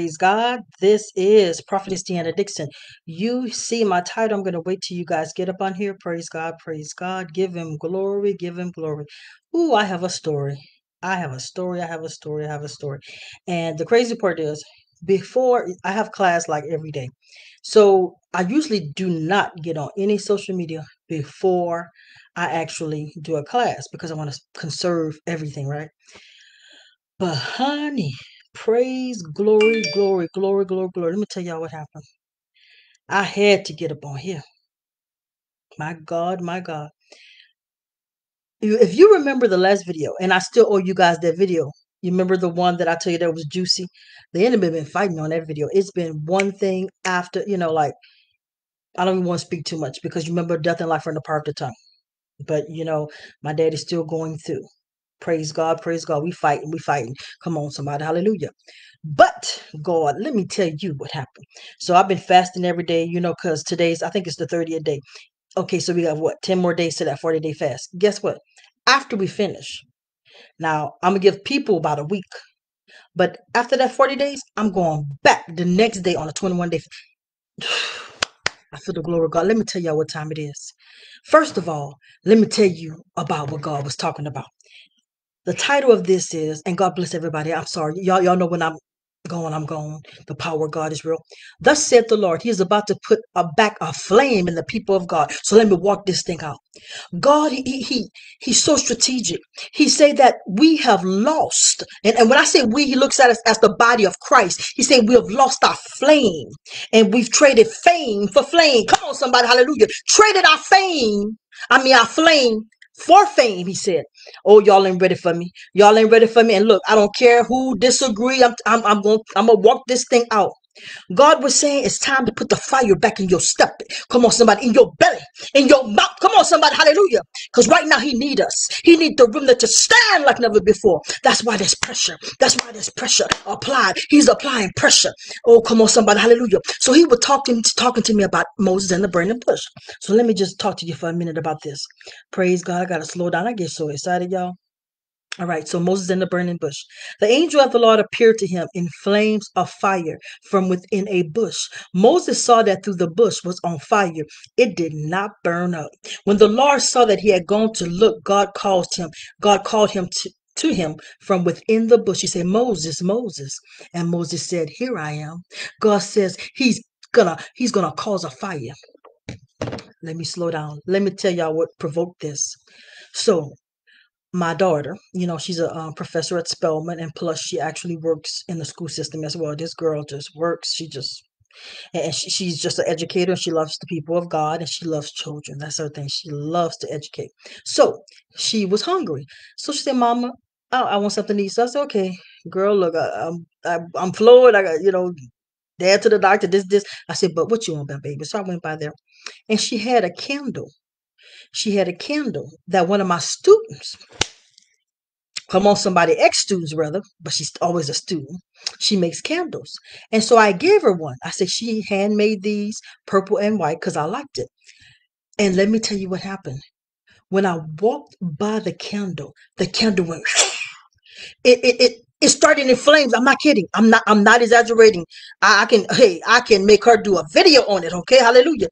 Praise God. This is Prophetess Deanna Dixon. You see my title. I'm going to wait till you guys get up on here. Praise God. Praise God. Give him glory. Give him glory. Ooh, I have a story. I have a story. I have a story. I have a story. And the crazy part is, before I have class like every day. So I usually do not get on any social media before I actually do a class because I want to conserve everything, right? But honey, praise, glory, glory, glory, glory, glory. Let me tell y'all what happened. I had to get up on here. My God, my God. If you remember the last video, and I still owe you guys that video. You remember the one that I tell you that was juicy? The enemy been fighting on that video. It's been one thing after, you know, like I don't even want to speak too much because you remember death and life are in the power of the tongue. But you know, my dad is still going through. Praise God, praise God. We fighting, we fighting. Come on, somebody, hallelujah. But God, let me tell you what happened. So I've been fasting every day, you know, because today's I think it's the 30th day. Okay, so we got what 10 more days to that 40 day fast. Guess what? After we finish, now I'm gonna give people about a week. But after that 40 days, I'm going back the next day on a 21 day. I feel the glory of God. Let me tell y'all what time it is. First of all, let me tell you about what God was talking about. The title of this is, and God bless everybody. I'm sorry. Y'all, y'all know when I'm going, I'm going. The power of God is real. Thus said the Lord, He is about to put a, back a flame in the people of God. So let me walk this thing out. God, he, he, he he's so strategic. He say that we have lost. And, and when I say we, he looks at us as the body of Christ. He said we have lost our flame and we've traded fame for flame. Come on, somebody. Hallelujah. Traded our fame. I mean, our flame for fame, he said. Oh, y'all ain't ready for me. Y'all ain't ready for me. And look, I don't care who disagree. I'm, I'm, I'm gonna I'm to walk this thing out. God was saying it's time to put the fire back in your step. Come on, somebody, in your belly, in your mouth. Come on, somebody, hallelujah. Because right now he need us. He need the remnant to stand like never before. That's why there's pressure. That's why there's pressure applied. He's applying pressure. Oh, come on, somebody, hallelujah. So he was talking talking to me about Moses and the burning bush. So let me just talk to you for a minute about this. Praise God. I gotta slow down. I get so excited, y'all. All right, so Moses in the burning bush. The angel of the Lord appeared to him in flames of fire from within a bush. Moses saw that through the bush was on fire. It did not burn up. When the Lord saw that he had gone to look, God called him. God called him to to him from within the bush. He said, Moses, Moses. And Moses said, Here I am. God says he's gonna he's gonna cause a fire. Let me slow down. Let me tell y'all what provoked this. So my daughter, you know, she's a um, professor at Spelman, and plus she actually works in the school system as well. This girl just works. She just and she, she's just an educator. She loves the people of God and she loves children. That's her thing. She loves to educate. So she was hungry. So she said, "Mama, I, I want something to eat." So I said, "Okay, girl, look, I, I'm I, I'm floored. I got you know." Dad to the doctor, this, this. I said, but what you want, baby? So I went by there and she had a candle. She had a candle that one of my students come on somebody ex students rather but she's always a student she makes candles and so i gave her one i said she handmade these purple and white because i liked it and let me tell you what happened when i walked by the candle the candle went it it, it it started in flames. I'm not kidding. I'm not. I'm not exaggerating. I, I can. Hey, I can make her do a video on it. Okay, hallelujah.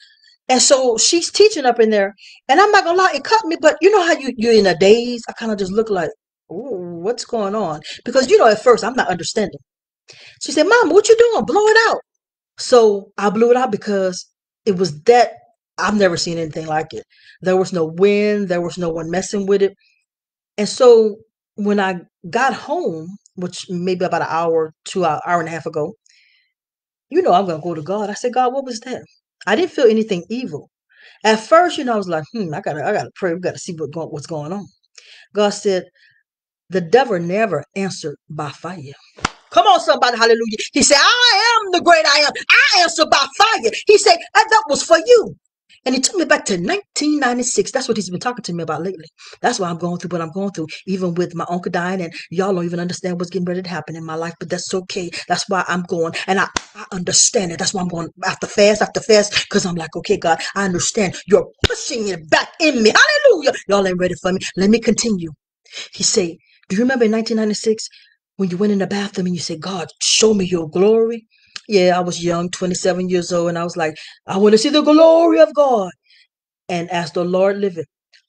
And so she's teaching up in there, and I'm not gonna lie, it cut me. But you know how you you're in a daze. I kind of just look like, Ooh, what's going on? Because you know, at first I'm not understanding. She said, "Mom, what you doing? Blow it out." So I blew it out because it was that I've never seen anything like it. There was no wind. There was no one messing with it. And so when I got home, which maybe about an hour, two hour, hour and a half ago, you know, I'm gonna go to God. I said, God, what was that? I didn't feel anything evil. At first, you know, I was like, hmm, I gotta, I gotta pray. We gotta see what go, what's going on. God said, the devil never answered by fire. Come on, somebody, hallelujah. He said, I am the great I am. I answer by fire. He said, and that was for you. And he took me back to 1996. That's what he's been talking to me about lately. That's why I'm going through what I'm going through, even with my uncle dying, and y'all don't even understand what's getting ready to happen in my life, but that's okay. That's why I'm going, and I, I understand it. That's why I'm going after fast, after fast, because I'm like, okay, God, I understand. You're pushing it back in me. Hallelujah. Y'all ain't ready for me. Let me continue. He said, Do you remember in 1996? when you went in the bathroom and you said, God, show me your glory. Yeah, I was young, 27 years old, and I was like, I want to see the glory of God. And as the Lord liveth,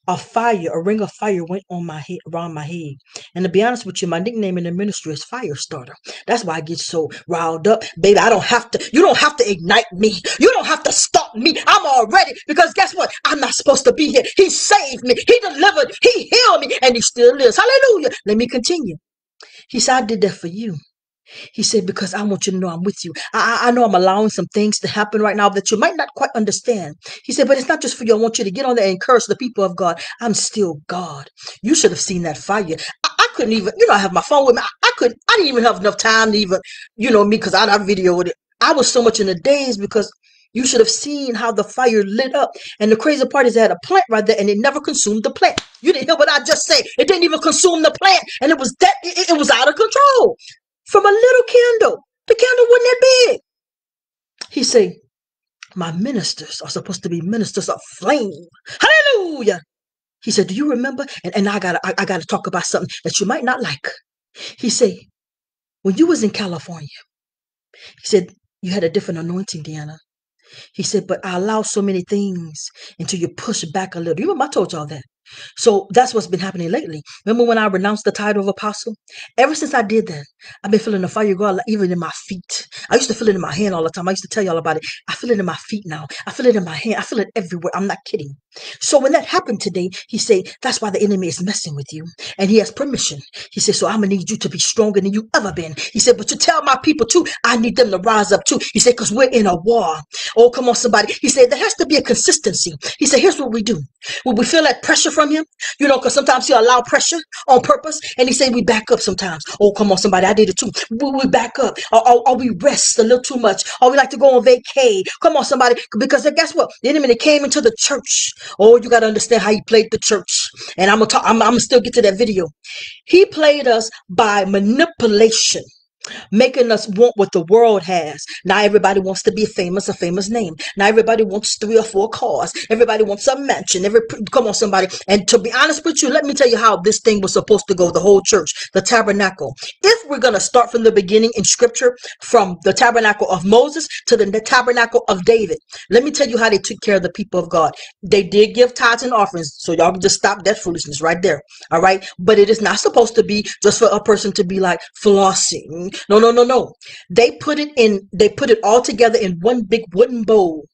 a fire, a ring of fire went on my head, around my head. And to be honest with you, my nickname in the ministry is Fire Starter. That's why I get so riled up. Baby, I don't have to, you don't have to ignite me. You don't have to stop me. I'm already, because guess what? I'm not supposed to be here. He saved me. He delivered. He healed me. And he still lives. Hallelujah. Let me continue. He said, I did that for you. He said, because I want you to know I'm with you. I, I know I'm allowing some things to happen right now that you might not quite understand. He said, but it's not just for you. I want you to get on there and curse the people of God. I'm still God. You should have seen that fire. I, I couldn't even, you know, I have my phone with me. I, I couldn't, I didn't even have enough time to even, you know, me, because I, I videoed it. I was so much in the daze because you should have seen how the fire lit up. And the crazy part is they had a plant right there and it never consumed the plant. You didn't hear what I just said. It didn't even consume the plant. And it was that, it, it was out of control from a little candle. The candle wasn't that big. He said, My ministers are supposed to be ministers of flame. Hallelujah. He said, Do you remember? And, and I gotta I, I gotta talk about something that you might not like. He said, When you was in California, he said, you had a different anointing, Deanna. He said, but I allow so many things until you push back a little. You remember I told y'all that. So that's what's been happening lately. Remember when I renounced the title of apostle? Ever since I did that, I've been feeling the fire go out, even in my feet. I used to feel it in my hand all the time. I used to tell y'all about it. I feel it in my feet now. I feel it in my hand. I feel it everywhere. I'm not kidding. So when that happened today, he said, that's why the enemy is messing with you. And he has permission. He said, so I'm going to need you to be stronger than you ever been. He said, but you tell my people too, I need them to rise up too. He said, because we're in a war. Oh, come on, somebody. He said, there has to be a consistency. He said, here's what we do. When we feel that pressure from him, you know, because sometimes he'll allow pressure on purpose. And he say we back up sometimes. Oh, come on, somebody. I did it too. We, we back up. Or, or, or we rest a little too much. Or we like to go on vacay. Come on, somebody. Because guess what? The enemy came into the church. Oh, you got to understand how he played the church. And I'm to talk, I'm, I'm to still get to that video. He played us by manipulation making us want what the world has. Now everybody wants to be famous, a famous name. Now everybody wants three or four cars. Everybody wants a mansion. Every come on, somebody. And to be honest with you, let me tell you how this thing was supposed to go. The whole church, the tabernacle. If we're gonna start from the beginning in Scripture, from the tabernacle of Moses to the tabernacle of David, let me tell you how they took care of the people of God. They did give tithes and offerings, so y'all just stop that foolishness right there. All right, but it is not supposed to be just for a person to be like flossing no, no, no, no. They put it in, they put it all together in one big wooden bowl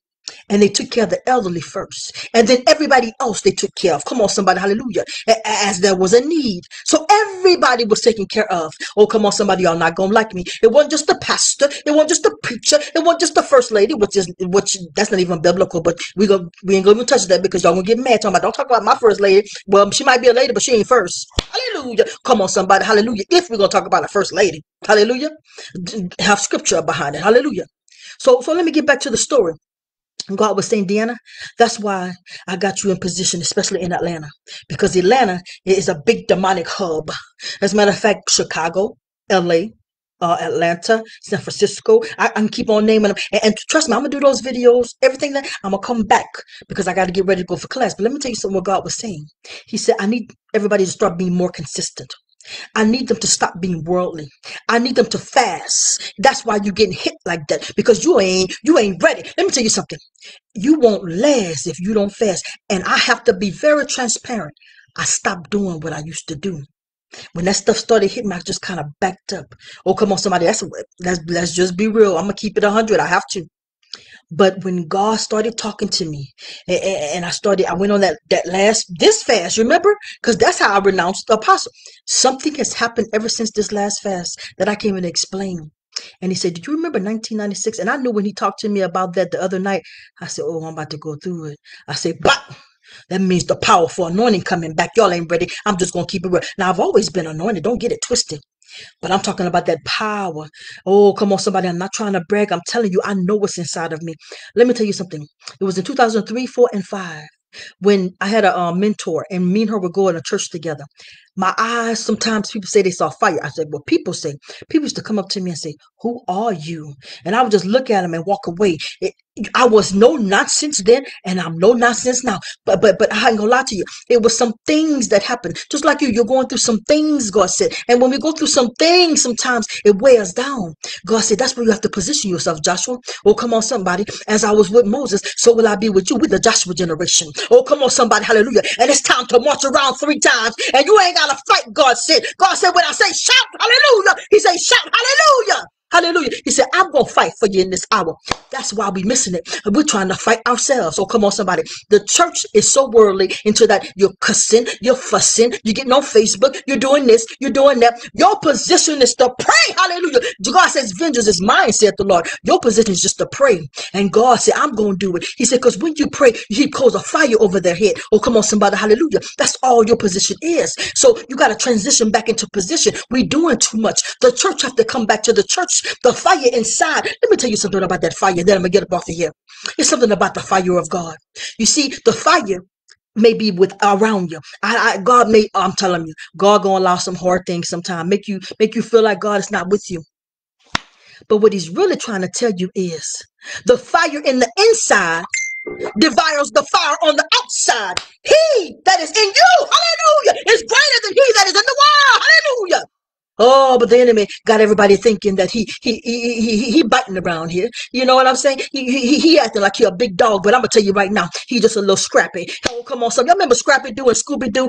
and they took care of the elderly first. And then everybody else they took care of. Come on, somebody, hallelujah. As there was a need. So everybody was taken care of. Oh, come on, somebody, y'all not gonna like me. It wasn't just the pastor, it wasn't just the preacher, it wasn't just the first lady, which is which that's not even biblical, but we go we ain't gonna even touch that because y'all gonna get mad talking about don't talk about my first lady. Well, she might be a lady, but she ain't first. Hallelujah. Come on, somebody, hallelujah. If we're gonna talk about a first lady, hallelujah, have scripture behind it. Hallelujah. So so let me get back to the story. God was saying, Deanna, that's why I got you in position, especially in Atlanta, because Atlanta is a big demonic hub. As a matter of fact, Chicago, LA, uh, Atlanta, San Francisco. I, I can keep on naming them. And, and trust me, I'm gonna do those videos, everything that I'm gonna come back because I got to get ready to go for class. But let me tell you something what God was saying. He said, I need everybody to start being more consistent. I need them to stop being worldly. I need them to fast. That's why you're getting hit like that because you ain't you ain't ready. Let me tell you something. You won't last if you don't fast. And I have to be very transparent. I stopped doing what I used to do. When that stuff started hitting I just kind of backed up. Oh, come on, somebody. That's let's let's just be real. I'm gonna keep it hundred. I have to. But when God started talking to me, and, and I started, I went on that that last this fast. Remember, because that's how I renounced the apostle. Something has happened ever since this last fast that I can't even explain. And he said, Did you remember 1996? And I knew when he talked to me about that the other night, I said, Oh, I'm about to go through it. I said, But that means the powerful anointing coming back. Y'all ain't ready. I'm just gonna keep it real. Now I've always been anointed. Don't get it twisted. But I'm talking about that power. Oh, come on, somebody. I'm not trying to brag. I'm telling you, I know what's inside of me. Let me tell you something. It was in 2003, 4, and 5 when I had a uh, mentor and me and her would go in a church together. My eyes, sometimes people say they saw fire. I said, Well, people say, people used to come up to me and say, Who are you? And I would just look at them and walk away. It, I was no nonsense then, and I'm no nonsense now. But but but I ain't gonna lie to you. It was some things that happened, just like you. You're going through some things, God said. And when we go through some things, sometimes it wears down. God said that's where you have to position yourself, Joshua. Oh, come on, somebody. As I was with Moses, so will I be with you, with the Joshua generation. Oh, come on, somebody, hallelujah. And it's time to march around three times, and you ain't gotta fight, God said. God said, when I say shout, hallelujah, he said, shout, hallelujah. Hallelujah. He said, I'm going to fight for you in this hour. That's why we're missing it. We're trying to fight ourselves. Oh, come on, somebody. The church is so worldly into that you're cussing, you're fussing, you're getting on Facebook, you're doing this, you're doing that. Your position is to pray. Hallelujah. God says, vengeance is mine, said the Lord. Your position is just to pray. And God said, I'm going to do it. He said, because when you pray, He calls a fire over their head. Oh, come on, somebody. Hallelujah. That's all your position is. So you got to transition back into position. We're doing too much. The church have to come back to the church the fire inside. Let me tell you something about that fire. Then I'm gonna get up off of here. It's something about the fire of God. You see, the fire may be with around you. I, I God may. I'm telling you, God gonna allow some hard things sometime. Make you make you feel like God is not with you. But what He's really trying to tell you is the fire in the inside devours the fire on the outside. He that is in you, hallelujah, is greater than he that is in the world. Hallelujah. Oh, but the enemy got everybody thinking that he he he he, he, biting around here. You know what I'm saying? He, he he acting like he a big dog, but I'm gonna tell you right now, he just a little scrappy. Oh, come on, son. Y'all remember Scrappy Doo and Scooby Doo?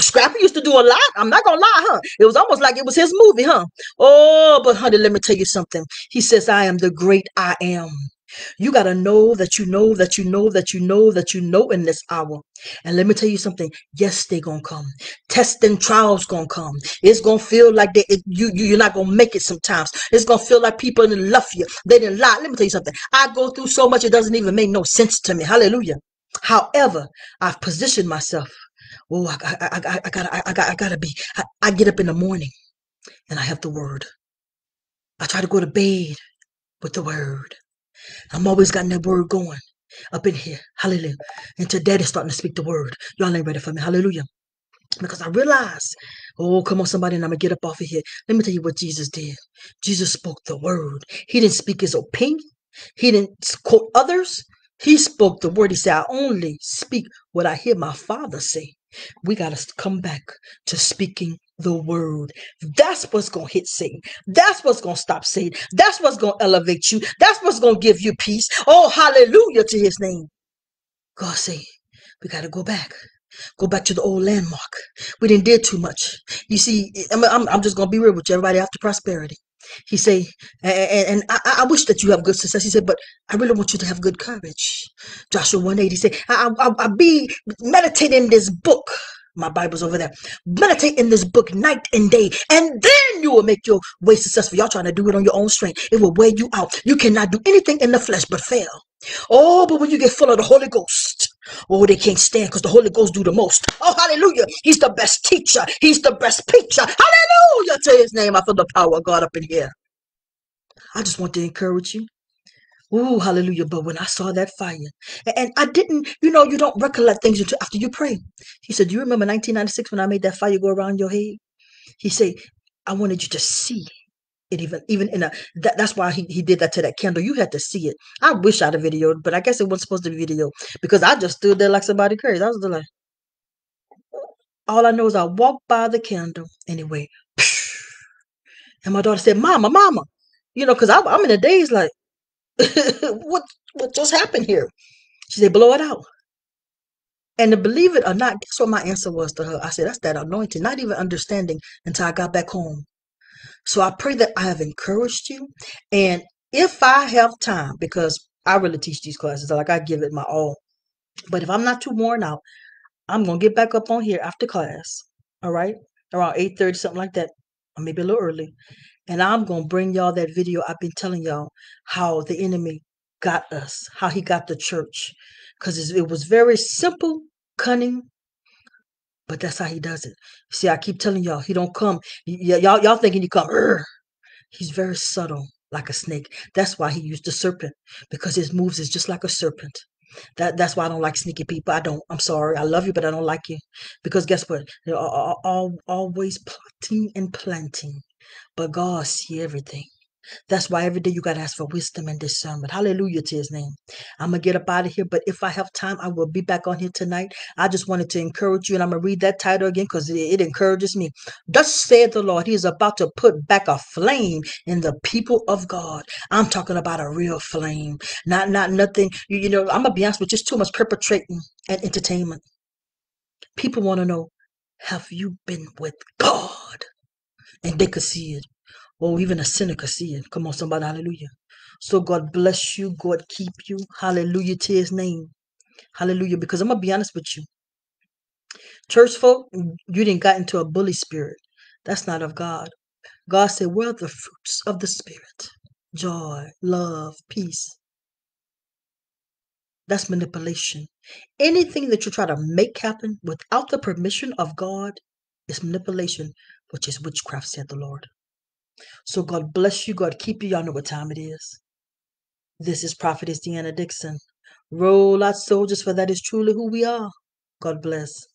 Scrappy used to do a lot. I'm not gonna lie, huh? It was almost like it was his movie, huh? Oh, but honey, let me tell you something. He says, "I am the great I am." You got to know that you know that you know that you know that you know in this hour. And let me tell you something. Yes, they going to come. Tests and trials going to come. It's going to feel like they, it, you, you, you're not going to make it sometimes. It's going to feel like people didn't love you. They didn't lie. Let me tell you something. I go through so much, it doesn't even make no sense to me. Hallelujah. However, I've positioned myself. Oh, I, I, I, I gotta, I, I gotta, I gotta be. I, I get up in the morning and I have the word. I try to go to bed with the word. I'm always got that word going up in here. Hallelujah. And today they're starting to speak the word. Y'all ain't ready for me. Hallelujah. Because I realize, oh, come on, somebody, and I'm going to get up off of here. Let me tell you what Jesus did. Jesus spoke the word. He didn't speak his opinion. He didn't quote others. He spoke the word. He said, I only speak what I hear my father say. We got to come back to speaking the word. That's what's going to hit Satan. That's what's going to stop Satan. That's what's going to elevate you. That's what's going to give you peace. Oh, hallelujah to his name. God say, we got to go back. Go back to the old landmark. We didn't did too much. You see, I'm, I'm, I'm just going to be real with you. Everybody after prosperity. He say, and, and I, I, wish that you have good success. He said, but I really want you to have good courage. Joshua 180 said, I, I, I be meditating this book my Bible's over there. Meditate in this book night and day, and then you will make your way successful. Y'all trying to do it on your own strength. It will wear you out. You cannot do anything in the flesh but fail. Oh, but when you get full of the Holy Ghost, oh, they can't stand because the Holy Ghost do the most. Oh, hallelujah. He's the best teacher. He's the best preacher. Hallelujah to his name. I feel the power of God up in here. I just want to encourage you. Ooh, hallelujah. But when I saw that fire, and I didn't, you know, you don't recollect things until after you pray. He said, Do you remember 1996 when I made that fire go around your head? He said, I wanted you to see it even even in a that, that's why he, he did that to that candle. You had to see it. I wish I'd have videoed, but I guess it wasn't supposed to be video because I just stood there like somebody crazy. I was like, all I know is I walked by the candle anyway. And my daughter said, Mama, Mama. You know, because I'm in a daze like, what what just happened here? She said, blow it out. And to believe it or not, guess what my answer was to her? I said, that's that anointing, not even understanding until I got back home. So I pray that I have encouraged you. And if I have time, because I really teach these classes, like I give it my all. But if I'm not too worn out, I'm gonna get back up on here after class. All right. Around 8:30, something like that. Or maybe a little early. And I'm going to bring y'all that video I've been telling y'all how the enemy got us, how he got the church. Because it was very simple, cunning, but that's how he does it. See, I keep telling y'all, he don't come. Y- y'all, y'all thinking he come. Urgh. He's very subtle, like a snake. That's why he used the serpent, because his moves is just like a serpent. That that's why I don't like sneaky people. I don't. I'm sorry. I love you, but I don't like you, because guess what? They're all, all, always plotting and planting but God see everything. That's why every day you got to ask for wisdom and discernment. Hallelujah to his name. I'm going to get up out of here, but if I have time, I will be back on here tonight. I just wanted to encourage you, and I'm going to read that title again because it, it encourages me. Thus saith the Lord, He is about to put back a flame in the people of God. I'm talking about a real flame, not not nothing. You, you know, I'm going to be honest with you, just too much perpetrating and entertainment. People want to know, have you been with God? And they could see it. Or even a sinner could see it. Come on, somebody, hallelujah. So God bless you. God keep you. Hallelujah to his name. Hallelujah. Because I'm gonna be honest with you. Church folk, you didn't got into a bully spirit. That's not of God. God said, Where are the fruits of the spirit? Joy, love, peace. That's manipulation. Anything that you try to make happen without the permission of God is manipulation, which is witchcraft, said the Lord. So God bless you. God keep you. Y'all know what time it is. This is Prophetess Deanna Dixon. Roll out soldiers, for that is truly who we are. God bless.